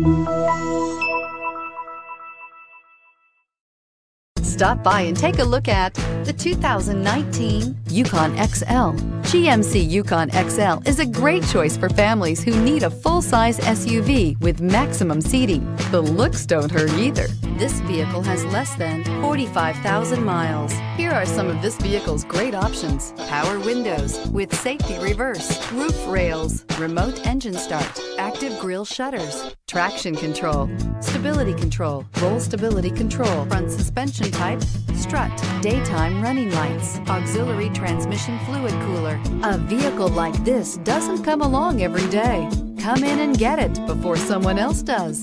Música Stop by and take a look at the 2019 Yukon XL. GMC Yukon XL is a great choice for families who need a full-size SUV with maximum seating. The looks don't hurt either. This vehicle has less than 45,000 miles. Here are some of this vehicle's great options. Power windows with safety reverse, roof rails, remote engine start, active grille shutters, traction control, stability control, roll stability control, front suspension strut, daytime running lights, auxiliary transmission fluid cooler. A vehicle like this doesn't come along every day. Come in and get it before someone else does.